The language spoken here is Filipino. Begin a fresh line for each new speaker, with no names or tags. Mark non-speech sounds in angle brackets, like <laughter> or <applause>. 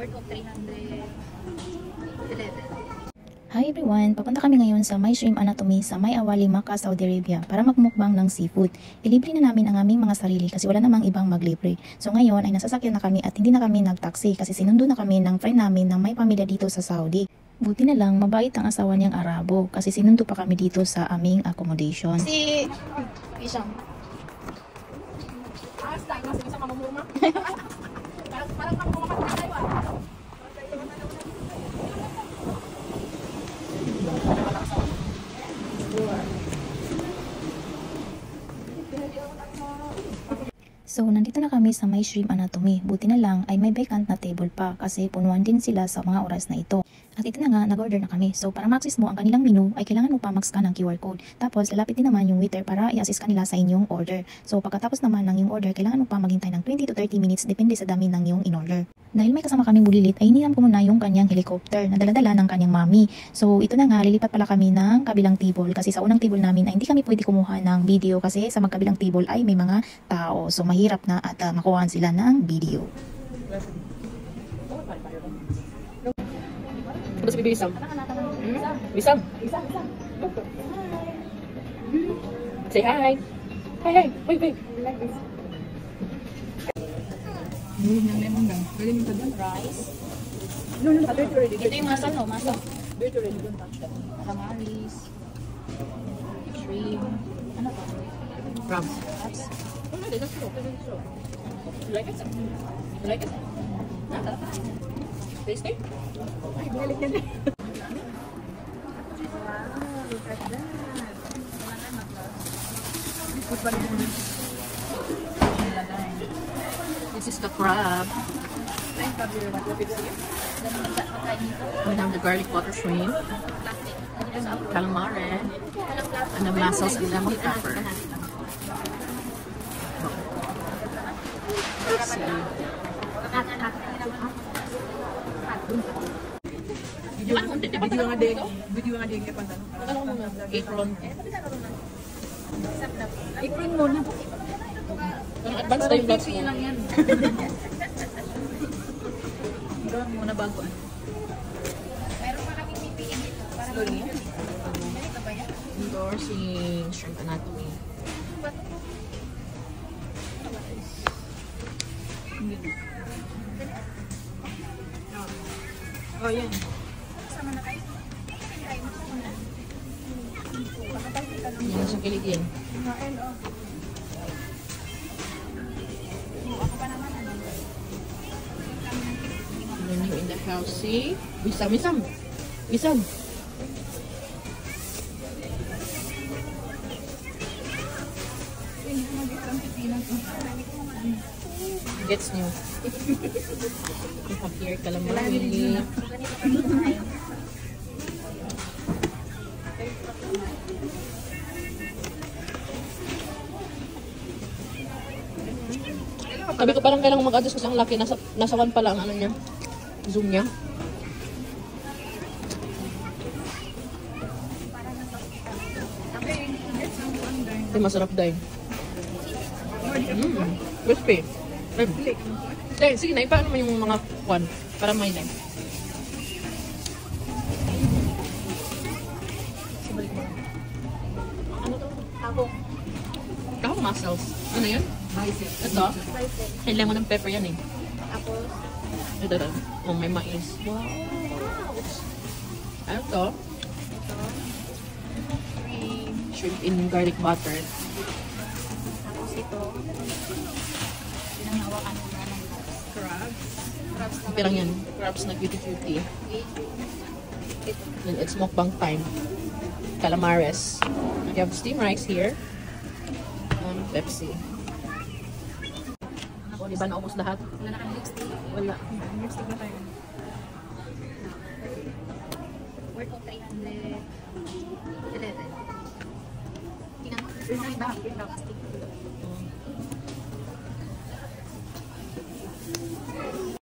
Worth of 311.
Hi everyone! Papunta kami ngayon sa My Shrimp Anatomy sa May Awali, Makkah, Saudi Arabia para magmukbang ng seafood. Ilibre na namin ang aming mga sarili kasi wala namang ibang maglibre. So ngayon ay nasasakyan na kami at hindi na kami nagtaksi kasi sinundo na kami ng friend namin na may pamilya dito sa Saudi. Buti na lang, mabait ang asawa niyang Arabo kasi sinundo pa kami dito sa aming accommodation.
Si Isang. <laughs>
So, nandito na kami sa My Shrimp Anatomy. Buti na lang ay may vacant na table pa kasi punuan din sila sa mga oras na ito. At ito na nga, nag-order na kami. So, para ma-access mo ang kanilang menu, ay kailangan mo pa mag-scan ng QR code. Tapos, lalapit din naman yung waiter para i-assist kanila sa inyong order. So, pagkatapos naman ng yung order, kailangan mo pa maghintay ng 20 to 30 minutes depende sa dami ng yung in-order. Dahil may kasama kaming bulilit, ay inilam ko muna yung kanyang helicopter na daladala ng kanyang mami. So, ito na nga, lilipat pala kami ng kabilang table kasi sa unang table namin ay hindi kami pwede kumuha ng video kasi sa magkabilang table ay may mga tao. So, mahirap na at uh, makuhaan sila ng video.
Tapos bibi isang. Isang. Say hi. Hi, hi. Wait, wait.
Hindi
yang lemon dong, Pwede mo
tagal. Rice. No, no, no.
Dirty already. Ito
yung Shrimp. Ano?
Crabs.
Crabs.
Oh, no, You like it? You like it? Nata. Tasty? Ay. Wow, look at that. Wala na This is the crab. We have the garlic butter shrimp, calamari, and the mussels and lemon pepper. Let's see.
Video kapan tan.
Apron.
Apron na.
Ang advance na yung vlogs mo.
lang yan. <laughs> Gawin mo na bago. ah.
Meron pa kami pipiliin dito. Para yan?
Endorsing shrimp anatomy.
Oh, yan.
Sama na kayo. Muna.
Yan sa kiligin.
Oh. Oh,
House, see? Bisam, bisam. Bisam. Gets here calamari.
Ganito kami kumain.
Sabi ko parang kailangan mag-adjust kasi ang laki. Nasa, nasa one pa lang ano niya. Zoom niya. Ito masarap dahil. Mm, crispy. Mm. Dahil, sige na, ipaano mo yung mga kwan para may na.
Ano to? Ako.
Kako mussels. Ano yun?
Bicep.
Ito?
Bicep.
May lemon and pepper yan eh.
Tapos,
Ito ito. Oh, may mais. Wow. Ano to? Shrimp in garlic butter.
Tapos ito. Pinanghawakan ko na ng crabs. Crabs na
Pirang yan. Crabs na cutie-cutie.
Ito.
And it's mukbang time. Calamares. We have steamed rice here. And Pepsi. Di ba naubos lahat?
Wala na kami lipstick.
Wala.
Lipstick na tayo.
Worth of 311. Tingnan mo. Okay ba? Plastic.